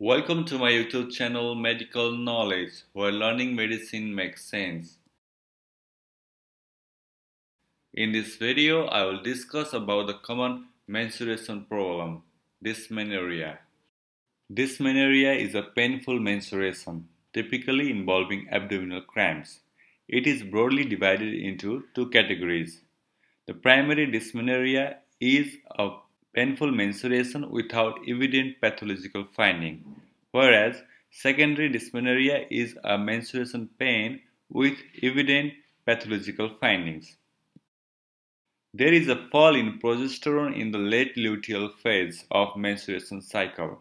Welcome to my YouTube channel Medical Knowledge, where learning medicine makes sense. In this video, I will discuss about the common menstruation problem, dysmenorrhea. Dysmenorrhea is a painful menstruation, typically involving abdominal cramps. It is broadly divided into two categories. The primary dysmenorrhea is a painful menstruation without evident pathological finding, whereas secondary dysmenorrhea is a menstruation pain with evident pathological findings. There is a fall in progesterone in the late luteal phase of menstruation cycle.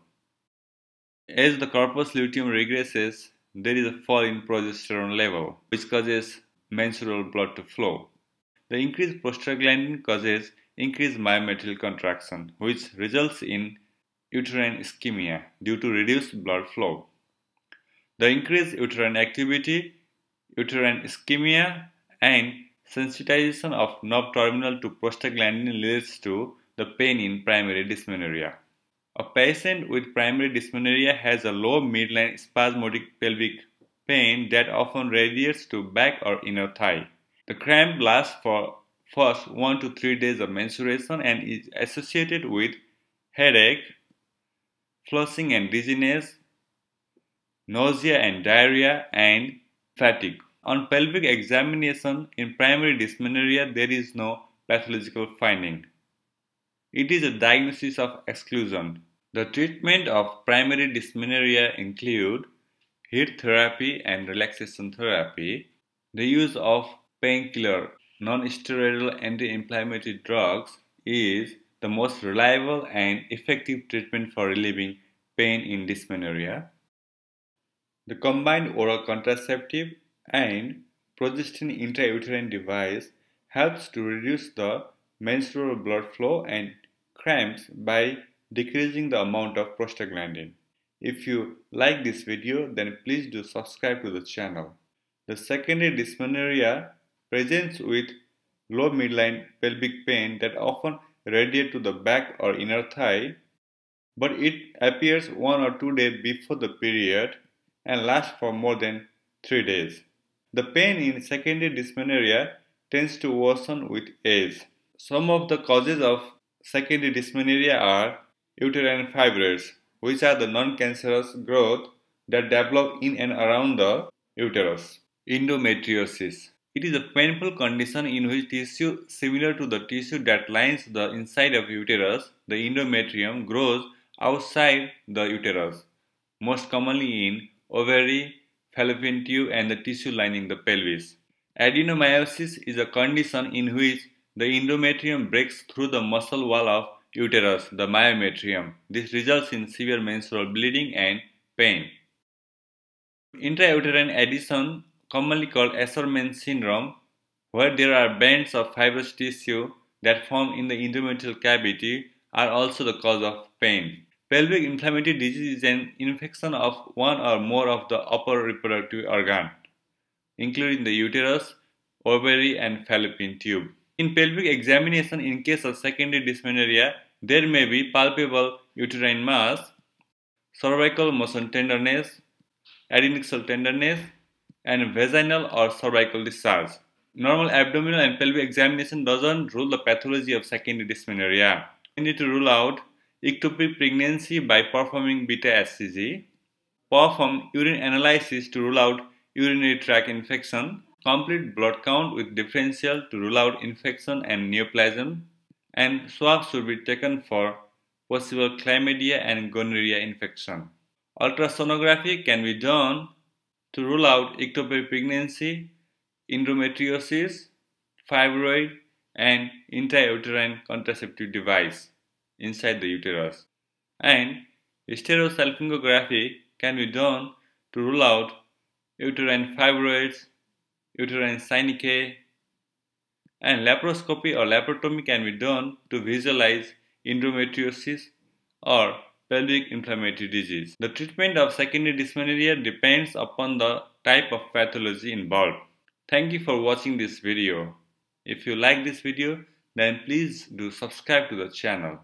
As the corpus luteum regresses, there is a fall in progesterone level, which causes menstrual blood to flow. The increased prostaglandin causes increased myometrial contraction, which results in uterine ischemia due to reduced blood flow. The increased uterine activity, uterine ischemia, and Sensitization of nerve terminal to prostaglandin leads to the pain in primary dysmenorrhea. A patient with primary dysmenorrhea has a low midline spasmodic pelvic pain that often radiates to back or inner thigh. The cramp lasts for first 1 to 3 days of menstruation and is associated with headache, flushing and dizziness, nausea and diarrhea, and fatigue. On pelvic examination in primary dysmenorrhea, there is no pathological finding. It is a diagnosis of exclusion. The treatment of primary dysmenorrhea include heat therapy and relaxation therapy, the use of painkiller, non-steroidal anti-inflammatory drugs is the most reliable and effective treatment for relieving pain in dysmenorrhea. The combined oral contraceptive and progestin intrauterine device helps to reduce the menstrual blood flow and cramps by decreasing the amount of prostaglandin. If you like this video then please do subscribe to the channel. The secondary dysmenorrhea presents with low midline pelvic pain that often radiate to the back or inner thigh but it appears one or two days before the period and lasts for more than three days. The pain in secondary dysmenorrhea tends to worsen with age. Some of the causes of secondary dysmenorrhea are uterine fibroids, which are the non-cancerous growth that develop in and around the uterus. Endometriosis. It is a painful condition in which tissue similar to the tissue that lines the inside of uterus, the endometrium, grows outside the uterus, most commonly in ovary, fallopian tube and the tissue lining the pelvis. Adenomyosis is a condition in which the endometrium breaks through the muscle wall of uterus, the myometrium. This results in severe menstrual bleeding and pain. Intrauterine adhesion, commonly called Asherman syndrome, where there are bands of fibrous tissue that form in the endometrial cavity, are also the cause of pain. Pelvic inflammatory disease is an infection of one or more of the upper reproductive organ, including the uterus, ovary, and fallopian tube. In pelvic examination, in case of secondary dysmenorrhea, there may be palpable uterine mass, cervical motion tenderness, adnexal tenderness, and vaginal or cervical discharge. Normal abdominal and pelvic examination doesn't rule the pathology of secondary dysmenorrhea. We need to rule out ectopic pregnancy by performing beta HCG, perform urine analysis to rule out urinary tract infection, complete blood count with differential to rule out infection and neoplasm, and swabs should be taken for possible chlamydia and gonorrhea infection. Ultrasonography can be done to rule out ectopic pregnancy, endometriosis, fibroid, and intrauterine contraceptive device inside the uterus. And hysterosalpingography can be done to rule out uterine fibroids, uterine synechiae, and laparoscopy or laparotomy can be done to visualize endometriosis or pelvic inflammatory disease. The treatment of secondary dysmenorrhea depends upon the type of pathology involved. Thank you for watching this video. If you like this video, then please do subscribe to the channel.